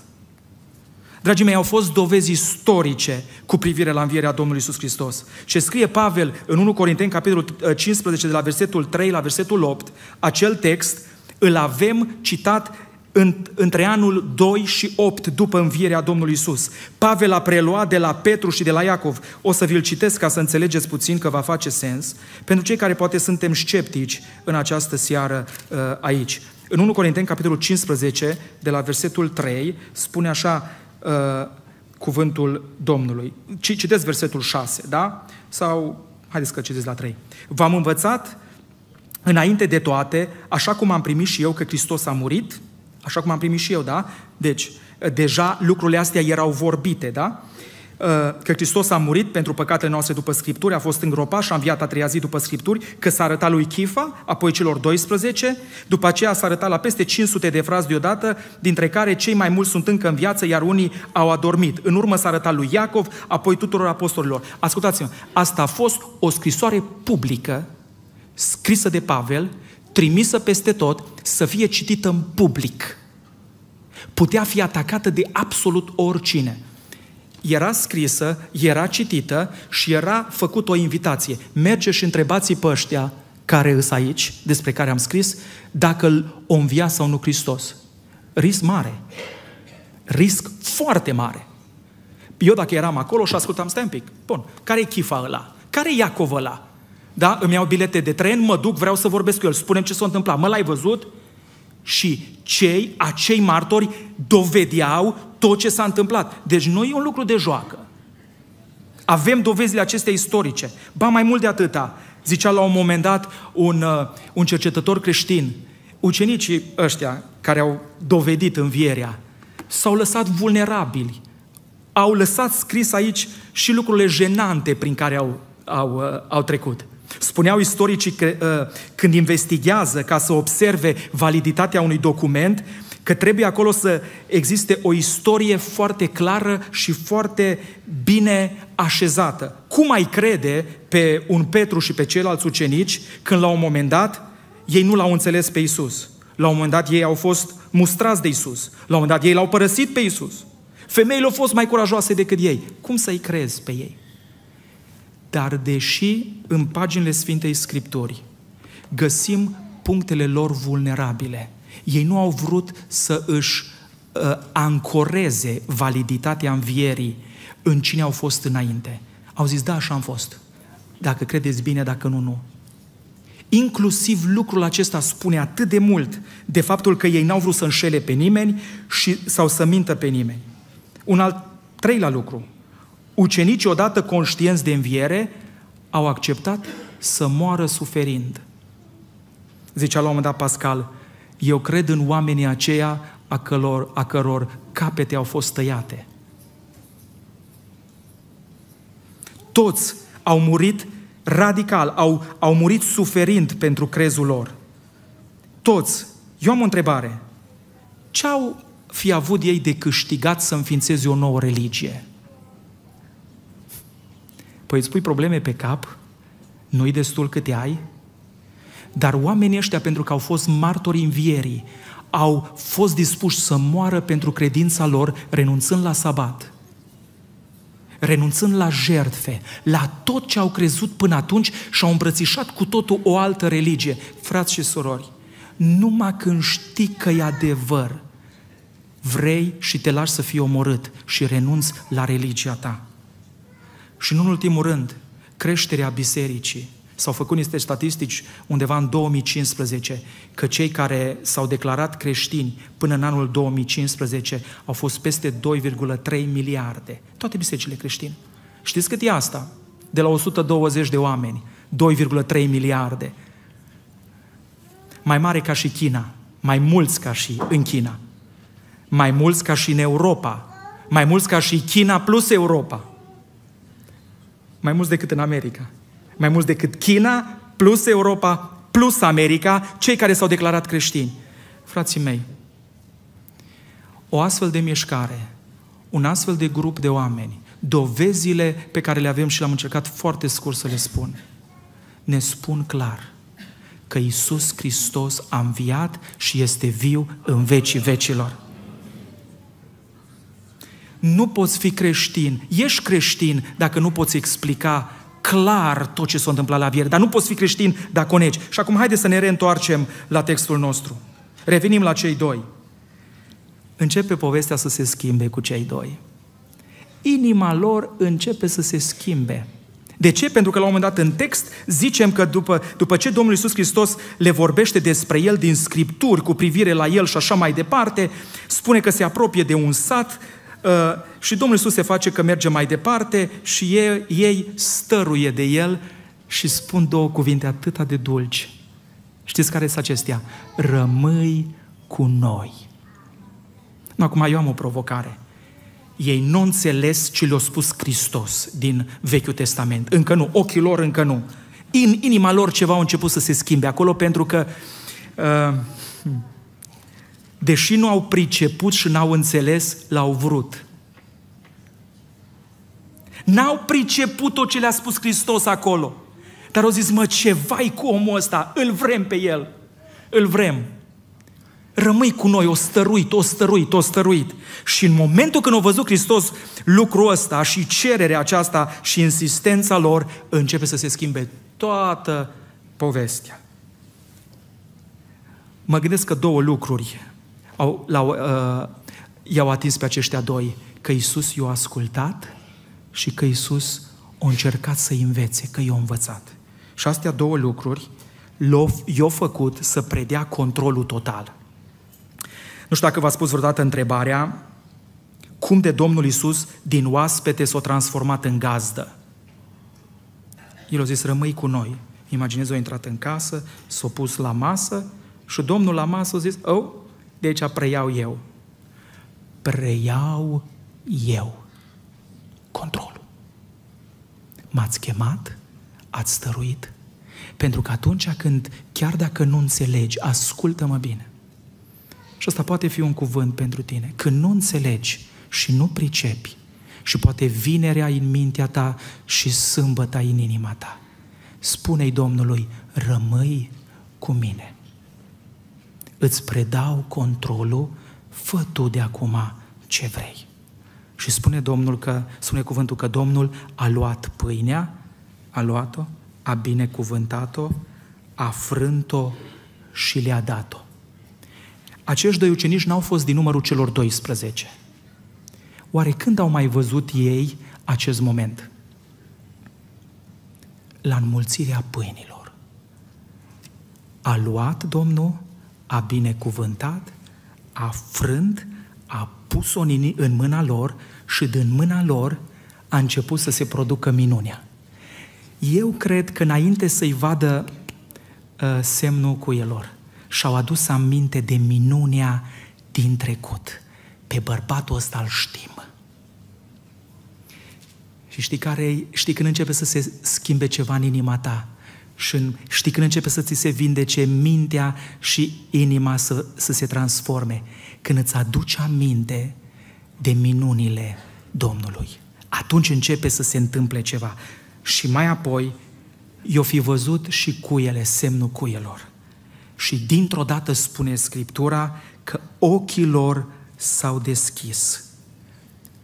Dragii mei, au fost dovezi istorice cu privire la învierea Domnului Isus Hristos. Ce scrie Pavel în 1 Corinteni, capitolul 15, de la versetul 3 la versetul 8, acel text îl avem citat în, între anul 2 și 8 după învierea Domnului Isus. Pavel a preluat de la Petru și de la Iacov. O să vi-l citesc ca să înțelegeți puțin că va face sens. Pentru cei care poate suntem sceptici în această seară uh, aici. În 1 Corinteni, capitolul 15, de la versetul 3, spune așa uh, cuvântul Domnului. Citesc versetul 6, da? Sau, haideți că citesc la 3. V-am învățat înainte de toate, așa cum am primit și eu că Hristos a murit, Așa cum am primit și eu, da? Deci, deja lucrurile astea erau vorbite, da? Uh, că Hristos a murit pentru păcatele noastre după Scripturi, a fost îngropat și a înviat a treia zi după Scripturi, că s-a arătat lui Chifa, apoi celor 12, după aceea s-a arătat la peste 500 de frați deodată, dintre care cei mai mulți sunt încă în viață, iar unii au adormit. În urmă s-a arătat lui Iacov, apoi tuturor apostolilor. Ascultați-mă, asta a fost o scrisoare publică, scrisă de Pavel, trimisă peste tot, să fie citită în public. Putea fi atacată de absolut oricine. Era scrisă, era citită și era făcut o invitație. Merge și întrebați pe ăștia care îs aici, despre care am scris, dacă îl o învia sau nu Hristos. Risc mare. Risc foarte mare. Eu dacă eram acolo și ascultam, stai un pic, bun, care e chifa ăla? Care e Iacov ăla? Da? Îmi iau bilete de tren, mă duc, vreau să vorbesc cu el, spunem ce s-a întâmplat. Mă, l-ai văzut? Și cei, acei martori dovedeau tot ce s-a întâmplat. Deci nu e un lucru de joacă. Avem dovezile acestea istorice. Ba mai mult de atâta, zicea la un moment dat un, uh, un cercetător creștin, ucenicii ăștia care au dovedit învierea, s-au lăsat vulnerabili. Au lăsat scris aici și lucrurile jenante prin care au, au, uh, au trecut. Spuneau istoricii că uh, când investigează ca să observe validitatea unui document, că trebuie acolo să existe o istorie foarte clară și foarte bine așezată. Cum ai crede pe un Petru și pe ceilalți ucenici când la un moment dat ei nu l-au înțeles pe Isus? La un moment dat ei au fost mustrați de Isus. La un moment dat ei l-au părăsit pe Isus. Femeile au fost mai curajoase decât ei. Cum să-i crezi pe ei? Dar deși în paginile Sfintei Scripturii găsim punctele lor vulnerabile, ei nu au vrut să își uh, ancoreze validitatea învierii în cine au fost înainte. Au zis, da, așa am fost. Dacă credeți bine, dacă nu, nu. Inclusiv lucrul acesta spune atât de mult de faptul că ei n-au vrut să înșele pe nimeni și, sau să mintă pe nimeni. Un alt treilea lucru. Ucenicii, odată conștienți de înviere, au acceptat să moară suferind. Zicea la un moment dat Pascal, eu cred în oamenii aceia a căror, a căror capete au fost tăiate. Toți au murit radical, au, au murit suferind pentru crezul lor. Toți. Eu am o întrebare. Ce au fi avut ei de câștigat să înființeze o nouă religie? Păi îți pui probleme pe cap, nu-i destul câte ai, dar oamenii ăștia, pentru că au fost martori învierii, au fost dispuși să moară pentru credința lor, renunțând la sabat, renunțând la jertfe, la tot ce au crezut până atunci și au îmbrățișat cu totul o altă religie. Frați și surori, numai când știi că e adevăr, vrei și te lași să fii omorât și renunți la religia ta. Și nu în ultimul rând, creșterea bisericii. S-au făcut niște statistici undeva în 2015 că cei care s-au declarat creștini până în anul 2015 au fost peste 2,3 miliarde. Toate bisericile creștine. Știți cât e asta? De la 120 de oameni, 2,3 miliarde. Mai mare ca și China, mai mulți ca și în China, mai mulți ca și în Europa, mai mulți ca și China plus Europa mai mulți decât în America. Mai mulți decât China, plus Europa, plus America, cei care s-au declarat creștini. Frații mei, o astfel de mișcare, un astfel de grup de oameni, dovezile pe care le avem și le-am încercat foarte scurt să le spun, ne spun clar că Isus Hristos a înviat și este viu în vecii vecilor. Nu poți fi creștin. Ești creștin dacă nu poți explica clar tot ce s-a întâmplat la viere, dar nu poți fi creștin dacă o negi. Și acum haideți să ne reîntoarcem la textul nostru. Revenim la cei doi. Începe povestea să se schimbe cu cei doi. Inima lor începe să se schimbe. De ce? Pentru că la un moment dat în text zicem că după, după ce Domnul Iisus Hristos le vorbește despre El din Scripturi cu privire la El și așa mai departe, spune că se apropie de un sat Uh, și Domnul Iisus se face că merge mai departe și ei, ei stăruie de el și spun două cuvinte atât de dulci. Știți care sunt acestea? Rămâi cu noi. Acum eu am o provocare. Ei nu înțeles ce le-a spus Hristos din Vechiul Testament. Încă nu, ochii lor încă nu. In inima lor ceva a început să se schimbe acolo pentru că uh, deși nu au priceput și n-au înțeles, l-au vrut. N-au priceput tot ce le-a spus Hristos acolo. Dar au zis, mă, ce vai cu omul ăsta, îl vrem pe el, îl vrem. Rămâi cu noi, o stăruit, o stăruit, o stăruit. Și în momentul când au văzut Hristos lucrul ăsta și cererea aceasta și insistența lor, începe să se schimbe toată povestea. Mă gândesc că două lucruri au, l-au, uh, i-au atins pe aceștia doi, că Isus i-a ascultat și că Isus a încercat să-i învețe, că i-a învățat. Și astea două lucruri i-au făcut să predea controlul total. Nu știu dacă v-ați spus vreodată întrebarea cum de Domnul Isus din oaspete s-a transformat în gazdă. El a zis, rămâi cu noi. Imaginez, o intrat în casă, s-a pus la masă și Domnul la masă a zis, oh, de aici preiau eu. Preiau eu controlul. M-ați chemat, ați stăruit, pentru că atunci când, chiar dacă nu înțelegi, ascultă-mă bine. Și asta poate fi un cuvânt pentru tine. Când nu înțelegi și nu pricepi, și poate vinerea în mintea ta și sâmbăta în inima ta, spune-i Domnului, rămâi cu mine îți predau controlul, fă tu de acum ce vrei. Și spune Domnul că, spune cuvântul că Domnul a luat pâinea, a luat-o, a binecuvântat-o, a frânt-o și le-a dat-o. Acești doi ucenici n-au fost din numărul celor 12. Oare când au mai văzut ei acest moment? La înmulțirea pâinilor. A luat Domnul, a binecuvântat, a frânt, a pus-o în mâna lor și din mâna lor a început să se producă minunea. Eu cred că înainte să-i vadă uh, semnul cu elor, și-au adus aminte de minunea din trecut. Pe bărbatul ăsta îl știm. Și știi, care, știi când începe să se schimbe ceva în inima ta? Și știi când începe să ți se vindece mintea și inima să, să se transforme? Când îți aduci aminte de minunile Domnului. Atunci începe să se întâmple ceva. Și mai apoi, i-o fi văzut și cuiele, semnul cuielor. Și dintr-o dată spune Scriptura că ochii lor s-au deschis.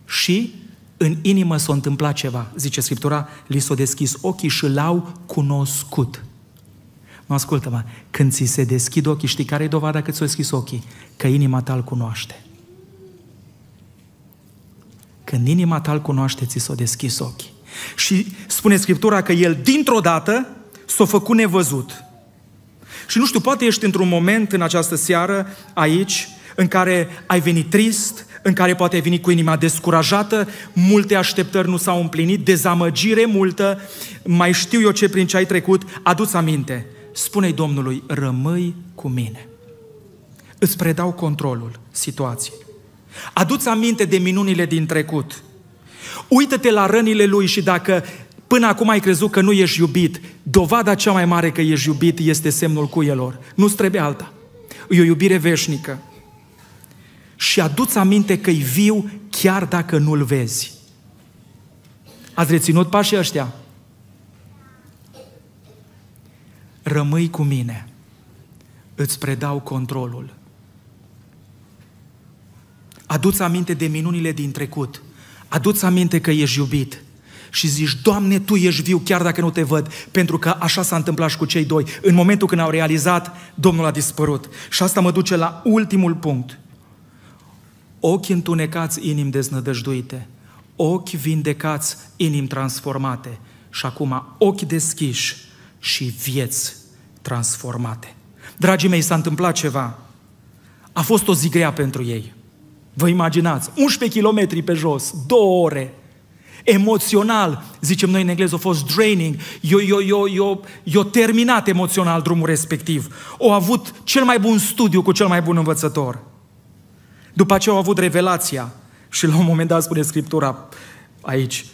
Și în inimă s-a întâmplat ceva. Zice Scriptura, li s-au deschis ochii și l-au cunoscut. Nu ascultă-mă, când ți se deschid ochii, știi care e dovada că ți-au deschis ochii? Că inima ta îl cunoaște. Când inima ta îl cunoaște, ți s-au deschis ochii. Și spune Scriptura că el dintr-o dată s-a făcut nevăzut. Și nu știu, poate ești într-un moment în această seară aici în care ai venit trist, în care poate ai venit cu inima descurajată, multe așteptări nu s-au împlinit, dezamăgire multă, mai știu eu ce prin ce ai trecut, adu-ți aminte. Spune-i Domnului, rămâi cu mine. Îți predau controlul situației. Adu-ți aminte de minunile din trecut. Uită-te la rănile lui și dacă Până acum ai crezut că nu ești iubit. Dovada cea mai mare că ești iubit este semnul cuielor. Nu-ți trebuie alta. E o iubire veșnică. Și aduți aminte că e viu chiar dacă nu-l vezi. Ați reținut pașii ăștia? Rămâi cu mine. Îți predau controlul. Aduți aminte de minunile din trecut. Aduți aminte că ești iubit și zici, Doamne, Tu ești viu chiar dacă nu te văd, pentru că așa s-a întâmplat și cu cei doi. În momentul când au realizat, Domnul a dispărut. Și asta mă duce la ultimul punct. Ochi întunecați, inimi deznădăjduite. Ochi vindecați, inimi transformate. Și acum ochi deschiși și vieți transformate. Dragii mei, s-a întâmplat ceva. A fost o zi grea pentru ei. Vă imaginați, 11 km pe jos, două ore, emoțional, zicem noi în engleză, a fost draining, eu, eu, eu, eu, eu terminat emoțional drumul respectiv. O avut cel mai bun studiu cu cel mai bun învățător. După aceea au avut revelația și la un moment dat spune Scriptura aici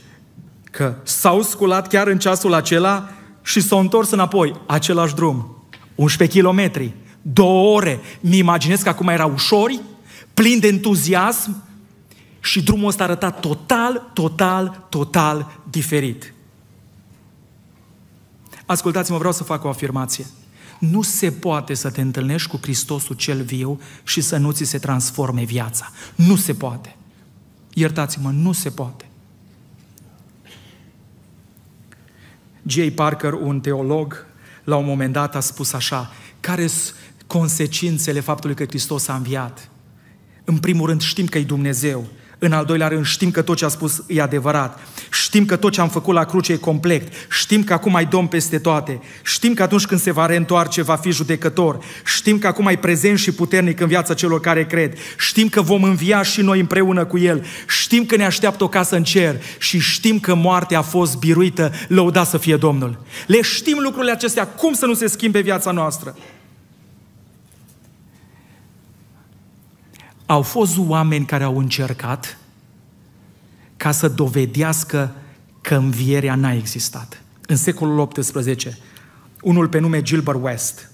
că s-au sculat chiar în ceasul acela și s-au întors înapoi, același drum. 11 kilometri, două ore. Mi imaginez că acum erau ușori, plini de entuziasm, și drumul ăsta arăta total, total, total diferit. Ascultați-mă, vreau să fac o afirmație. Nu se poate să te întâlnești cu Hristosul cel viu și să nu ți se transforme viața. Nu se poate. Iertați-mă, nu se poate. J. Parker, un teolog, la un moment dat a spus așa, care sunt consecințele faptului că Hristos a înviat? În primul rând știm că e Dumnezeu, în al doilea rând, știm că tot ce a spus e adevărat. Știm că tot ce am făcut la cruce e complet. Știm că acum ai Domn peste toate. Știm că atunci când se va reîntoarce, va fi judecător. Știm că acum ai prezent și puternic în viața celor care cred. Știm că vom învia și noi împreună cu El. Știm că ne așteaptă o casă în cer. Și știm că moartea a fost biruită, lăuda să fie Domnul. Le știm lucrurile acestea. Cum să nu se schimbe viața noastră? Au fost oameni care au încercat ca să dovedească că învierea n-a existat. În secolul XVIII, unul pe nume Gilbert West,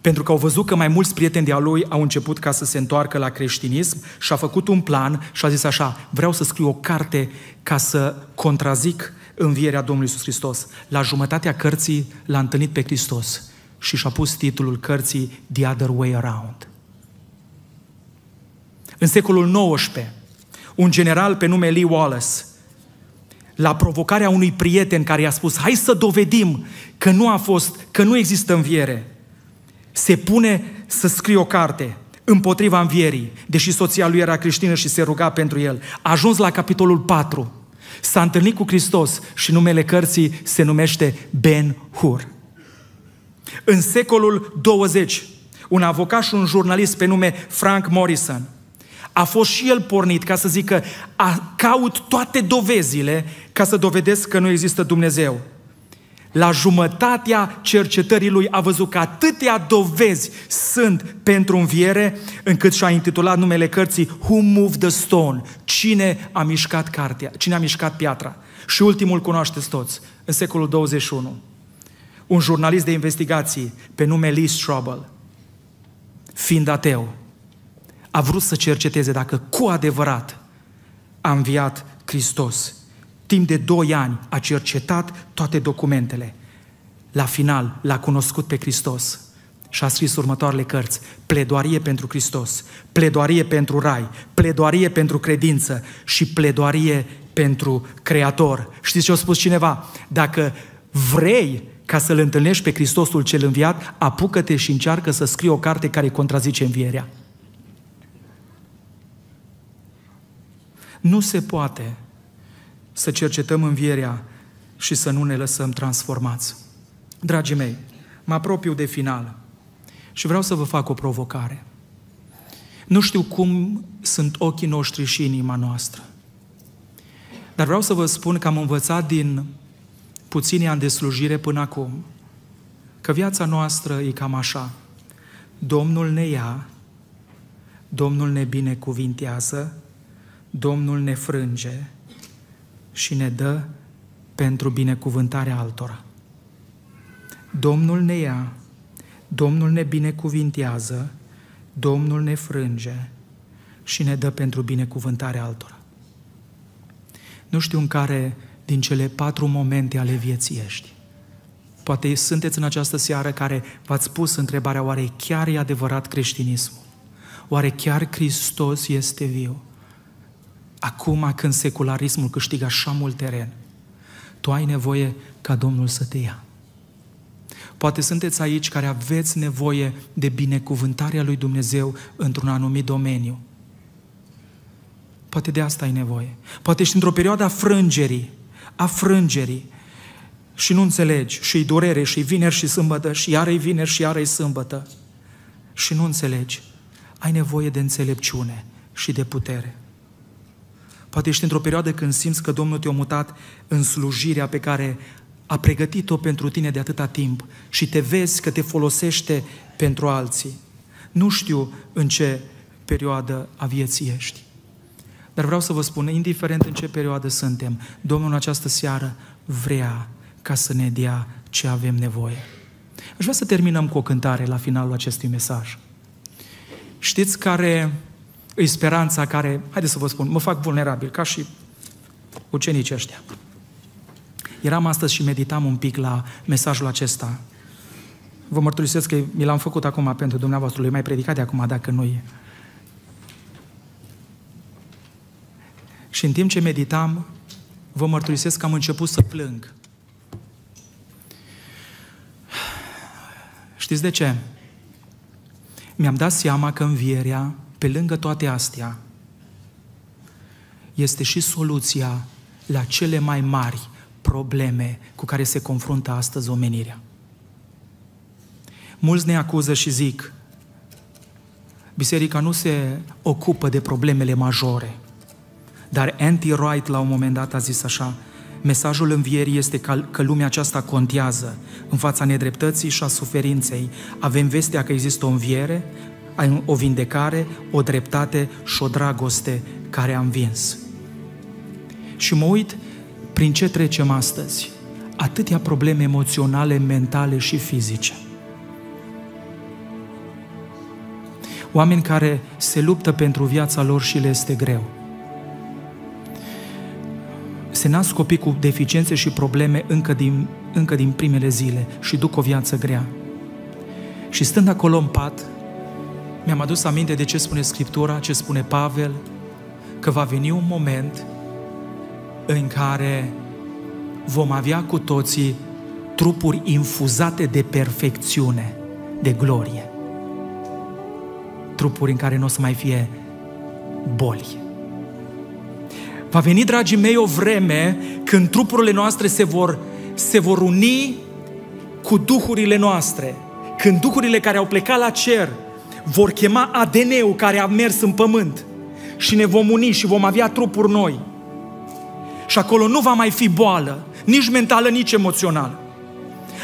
pentru că au văzut că mai mulți prieteni de-a lui au început ca să se întoarcă la creștinism și a făcut un plan și a zis așa, vreau să scriu o carte ca să contrazic învierea Domnului Iisus Hristos. La jumătatea cărții l-a întâlnit pe Hristos și și-a pus titlul cărții The Other Way Around. În secolul XIX, un general pe nume Lee Wallace, la provocarea unui prieten care i-a spus hai să dovedim că nu a fost, că nu există înviere, se pune să scrie o carte împotriva învierii, deși soția lui era creștină și se ruga pentru el. A ajuns la capitolul 4. S-a întâlnit cu Hristos și numele cărții se numește Ben Hur. În secolul 20, un avocat și un jurnalist pe nume Frank Morrison a fost și el pornit ca să zică a, caut toate dovezile ca să dovedesc că nu există Dumnezeu. La jumătatea cercetării lui a văzut că atâtea dovezi sunt pentru înviere, încât și-a intitulat numele cărții Who Moved the Stone? Cine a mișcat cartea? Cine a mișcat piatra? Și ultimul cunoașteți toți, în secolul 21. Un jurnalist de investigații pe nume Lee Strobel, fiind ateu, a vrut să cerceteze dacă cu adevărat a înviat Hristos. Timp de doi ani a cercetat toate documentele. La final l-a cunoscut pe Hristos și a scris următoarele cărți. Pledoarie pentru Hristos, pledoarie pentru Rai, pledoarie pentru credință și pledoarie pentru Creator. Știți ce a spus cineva? Dacă vrei ca să-L întâlnești pe Hristosul cel înviat, apucă-te și încearcă să scrii o carte care contrazice învierea. Nu se poate să cercetăm învierea și să nu ne lăsăm transformați. Dragii mei, mă apropiu de final și vreau să vă fac o provocare. Nu știu cum sunt ochii noștri și inima noastră. Dar vreau să vă spun că am învățat din puțini ani de slujire până acum că viața noastră e cam așa. Domnul ne ia, Domnul ne binecuvintează, Domnul ne frânge și ne dă pentru binecuvântarea altora. Domnul ne ia, Domnul ne binecuvintează, Domnul ne frânge și ne dă pentru binecuvântarea altora. Nu știu în care din cele patru momente ale vieții ești. Poate sunteți în această seară care v-ați pus întrebarea, oare chiar e adevărat creștinismul? Oare chiar Hristos este viu? Acum când secularismul câștigă așa mult teren, tu ai nevoie ca Domnul să te ia. Poate sunteți aici care aveți nevoie de binecuvântarea lui Dumnezeu într-un anumit domeniu. Poate de asta ai nevoie. Poate ești într-o perioadă a frângerii, a frângerii și nu înțelegi și-i durere și vineri și sâmbătă și iară-i vineri și iară-i sâmbătă și nu înțelegi. Ai nevoie de înțelepciune și de putere. Poate ești într-o perioadă când simți că Domnul te-a mutat în slujirea pe care a pregătit-o pentru tine de atâta timp și te vezi că te folosește pentru alții. Nu știu în ce perioadă a vieții ești. Dar vreau să vă spun, indiferent în ce perioadă suntem, Domnul în această seară vrea ca să ne dea ce avem nevoie. Aș vrea să terminăm cu o cântare la finalul acestui mesaj. Știți care e speranța care, haideți să vă spun, mă fac vulnerabil, ca și ucenicii ăștia. Eram astăzi și meditam un pic la mesajul acesta. Vă mărturisesc că mi l-am făcut acum pentru dumneavoastră, lui mai predicat de acum, dacă nu e. Și în timp ce meditam, vă mărturisesc că am început să plâng. Știți de ce? Mi-am dat seama că învierea pe lângă toate astea, este și soluția la cele mai mari probleme cu care se confruntă astăzi omenirea. Mulți ne acuză și zic, biserica nu se ocupă de problemele majore, dar Anti Wright la un moment dat a zis așa, mesajul învierii este că, că lumea aceasta contează în fața nedreptății și a suferinței. Avem vestea că există o înviere, ai o vindecare, o dreptate și o dragoste care a învins. Și mă uit prin ce trecem astăzi. Atâtea probleme emoționale, mentale și fizice. Oameni care se luptă pentru viața lor și le este greu. Se nasc copii cu deficiențe și probleme încă din, încă din primele zile și duc o viață grea Și stând acolo în pat, mi-am adus aminte de ce spune Scriptura, ce spune Pavel, că va veni un moment în care vom avea cu toții trupuri infuzate de perfecțiune, de glorie. Trupuri în care nu o să mai fie boli. Va veni, dragii mei, o vreme când trupurile noastre se vor, se vor uni cu duhurile noastre. Când duhurile care au plecat la cer vor chema ADN-ul care a mers în pământ și ne vom uni și vom avea trupuri noi. Și acolo nu va mai fi boală, nici mentală, nici emoțională.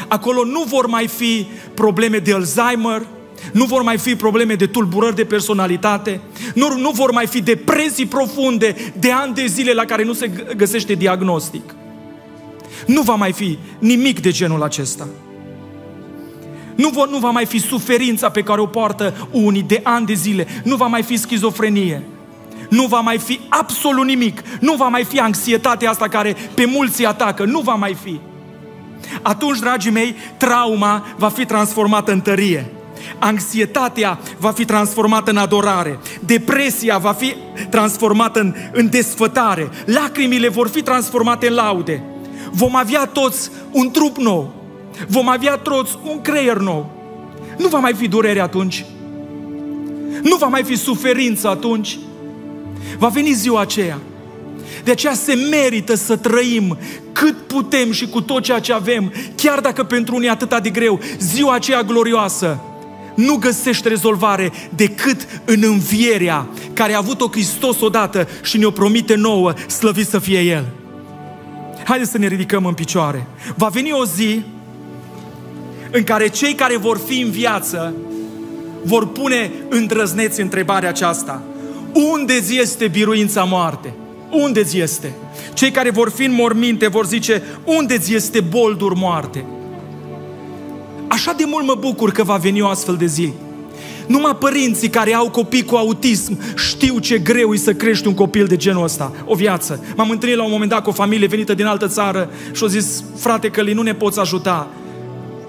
Acolo nu vor mai fi probleme de Alzheimer, nu vor mai fi probleme de tulburări de personalitate, nu, nu vor mai fi depresii profunde de ani de zile la care nu se găsește diagnostic. Nu va mai fi nimic de genul acesta. Nu, vor, nu va mai fi suferința pe care o poartă unii de ani de zile. Nu va mai fi schizofrenie. Nu va mai fi absolut nimic. Nu va mai fi anxietatea asta care pe mulți atacă. Nu va mai fi. Atunci, dragii mei, trauma va fi transformată în tărie. Anxietatea va fi transformată în adorare. Depresia va fi transformată în, în desfătare. Lacrimile vor fi transformate în laude. Vom avea toți un trup nou. Vom avea toți un creier nou. Nu va mai fi durere atunci. Nu va mai fi suferință atunci. Va veni ziua aceea. De aceea se merită să trăim cât putem și cu tot ceea ce avem, chiar dacă pentru unii atât de greu, ziua aceea glorioasă nu găsește rezolvare decât în învierea care a avut-o Hristos odată și ne-o promite nouă, slăvit să fie El. Haideți să ne ridicăm în picioare. Va veni o zi în care cei care vor fi în viață vor pune îndrăzneți întrebarea aceasta. Unde este biruința moarte? Unde este? Cei care vor fi în morminte vor zice, unde este boldur moarte? Așa de mult mă bucur că va veni o astfel de zi. Numai părinții care au copii cu autism știu ce greu e să crești un copil de genul ăsta, o viață. M-am întâlnit la un moment dat cu o familie venită din altă țară și au zis, frate Căli, nu ne poți ajuta.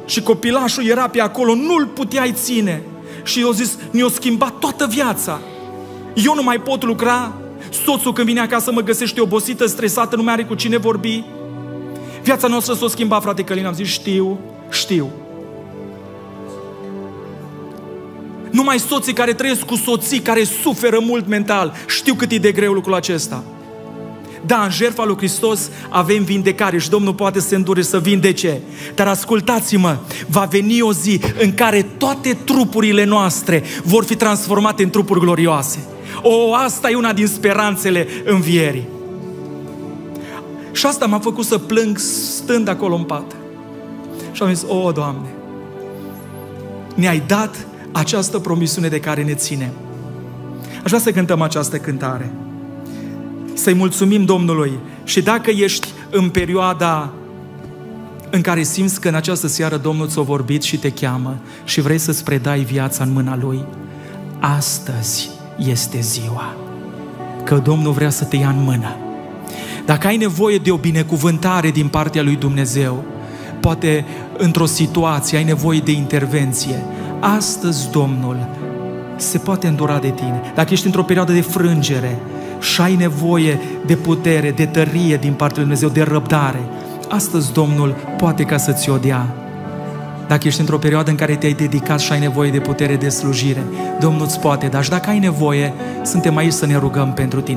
Și copilașul era pe acolo, nu-l puteai ține. Și eu zis, ne-a schimbat toată viața. Eu nu mai pot lucra, soțul când vine acasă mă găsește obosită, stresată, nu mai are cu cine vorbi. Viața noastră s-a schimbat, frate Călin, am zis, știu, știu. Numai soții care trăiesc cu soții care suferă mult mental, știu cât e de greu lucrul acesta. Da, în jertfa lui Hristos avem vindecare și Domnul poate să se îndure să vindece. Dar ascultați-mă, va veni o zi în care toate trupurile noastre vor fi transformate în trupuri glorioase. O, asta e una din speranțele învierii. Și asta m-a făcut să plâng stând acolo în pat. Și am zis, o, Doamne, ne-ai dat această promisiune de care ne ținem. Aș vrea să cântăm această cântare să-i mulțumim Domnului. Și dacă ești în perioada în care simți că în această seară Domnul ți-a vorbit și te cheamă și vrei să-ți predai viața în mâna Lui, astăzi este ziua. Că Domnul vrea să te ia în mână. Dacă ai nevoie de o binecuvântare din partea lui Dumnezeu, poate într-o situație ai nevoie de intervenție, astăzi Domnul se poate îndura de tine. Dacă ești într-o perioadă de frângere, și ai nevoie de putere, de tărie din partea lui Dumnezeu, de răbdare, astăzi Domnul poate ca să ți-o dea. Dacă ești într-o perioadă în care te-ai dedicat și ai nevoie de putere de slujire, Domnul îți poate da. Și dacă ai nevoie, suntem aici să ne rugăm pentru tine.